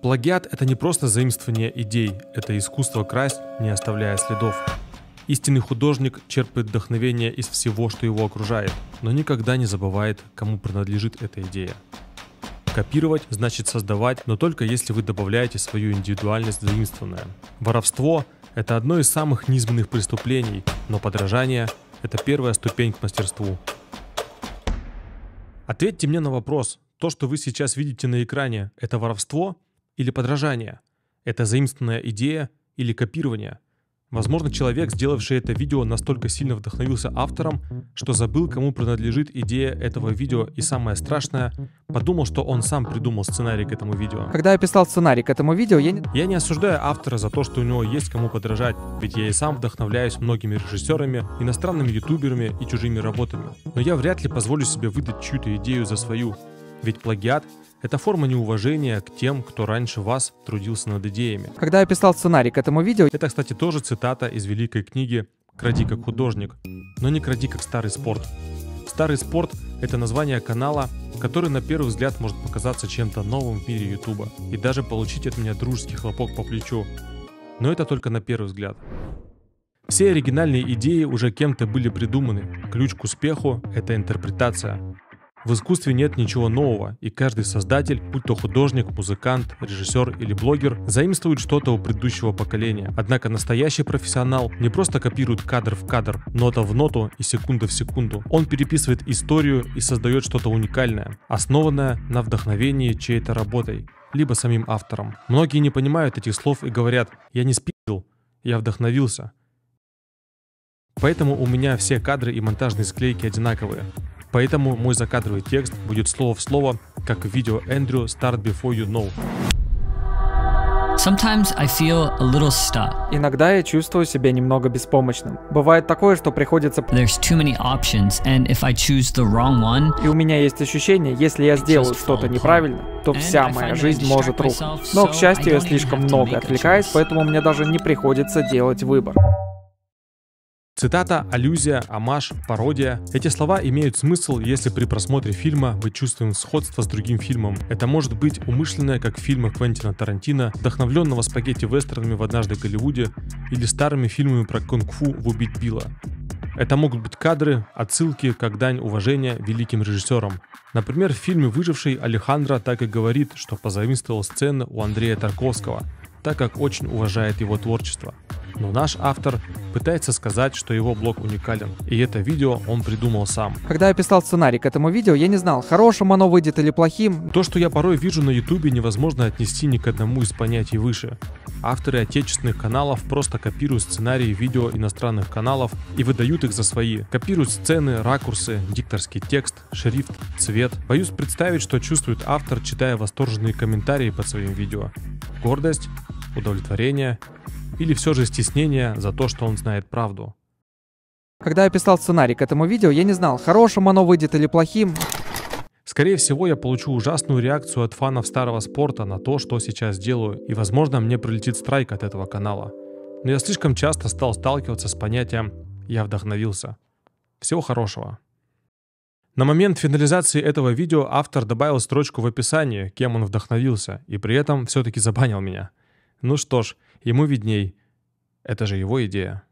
Плагиат — это не просто заимствование идей, это искусство красть, не оставляя следов. Истинный художник черпает вдохновение из всего, что его окружает, но никогда не забывает, кому принадлежит эта идея. Копировать значит создавать, но только если вы добавляете свою индивидуальность заимствованное. Воровство – это одно из самых низменных преступлений, но подражание – это первая ступень к мастерству. Ответьте мне на вопрос, то, что вы сейчас видите на экране, это воровство или подражание? Это заимствованная идея или копирование? Возможно, человек, сделавший это видео, настолько сильно вдохновился автором, что забыл, кому принадлежит идея этого видео, и самое страшное, подумал, что он сам придумал сценарий к этому видео. Когда я писал сценарий к этому видео, я не... Я не осуждаю автора за то, что у него есть кому подражать, ведь я и сам вдохновляюсь многими режиссерами, иностранными ютуберами и чужими работами. Но я вряд ли позволю себе выдать чью-то идею за свою, ведь плагиат это форма неуважения к тем, кто раньше вас трудился над идеями. Когда я писал сценарий к этому видео... Это, кстати, тоже цитата из великой книги «Кради как художник», но не «Кради как старый спорт». Старый спорт — это название канала, который на первый взгляд может показаться чем-то новым в мире Ютуба и даже получить от меня дружеский хлопок по плечу. Но это только на первый взгляд. Все оригинальные идеи уже кем-то были придуманы. Ключ к успеху — это интерпретация. В искусстве нет ничего нового, и каждый создатель, будь то художник, музыкант, режиссер или блогер, заимствует что-то у предыдущего поколения. Однако настоящий профессионал не просто копирует кадр в кадр, нота в ноту и секунда в секунду. Он переписывает историю и создает что-то уникальное, основанное на вдохновении чьей-то работой, либо самим автором. Многие не понимают этих слов и говорят «я не спидил, я вдохновился». Поэтому у меня все кадры и монтажные склейки одинаковые. Поэтому мой закадровый текст будет слово в слово, как в видео Эндрю «Start before you know». Sometimes I feel a little stuck. Иногда я чувствую себя немного беспомощным. Бывает такое, что приходится... There's too many options, and if I choose the wrong one, И у меня есть ощущение, если я сделаю что-то неправильно, то вся моя жизнь может рухнуть. Но, к счастью, я слишком много отвлекаюсь, поэтому мне даже не приходится делать выбор. Цитата, аллюзия, амаш, пародия. Эти слова имеют смысл, если при просмотре фильма вы чувствуем сходство с другим фильмом. Это может быть умышленное, как в фильмах Квентина Тарантино, вдохновленного спагетти-вестернами в «Однажды в Голливуде» или старыми фильмами про кунг-фу в «Убить Билла». Это могут быть кадры, отсылки, как дань уважения великим режиссерам. Например, в фильме «Выживший» Алехандро так и говорит, что позаимствовал сцены у Андрея Тарковского, так как очень уважает его творчество. Но наш автор пытается сказать, что его блог уникален, и это видео он придумал сам. Когда я писал сценарий к этому видео, я не знал, хорошим оно выйдет или плохим. То, что я порой вижу на ютубе, невозможно отнести ни к одному из понятий выше. Авторы отечественных каналов просто копируют сценарии видео иностранных каналов и выдают их за свои. Копируют сцены, ракурсы, дикторский текст, шрифт, цвет. Боюсь представить, что чувствует автор, читая восторженные комментарии под своим видео. Гордость, удовлетворение или все же стеснение за то, что он знает правду. Когда я писал сценарий к этому видео, я не знал, хорошим оно выйдет или плохим. Скорее всего, я получу ужасную реакцию от фанов старого спорта на то, что сейчас делаю, и, возможно, мне прилетит страйк от этого канала. Но я слишком часто стал сталкиваться с понятием «я вдохновился». Всего хорошего. На момент финализации этого видео автор добавил строчку в описании, кем он вдохновился, и при этом все-таки забанил меня. Ну что ж, ему видней. Это же его идея.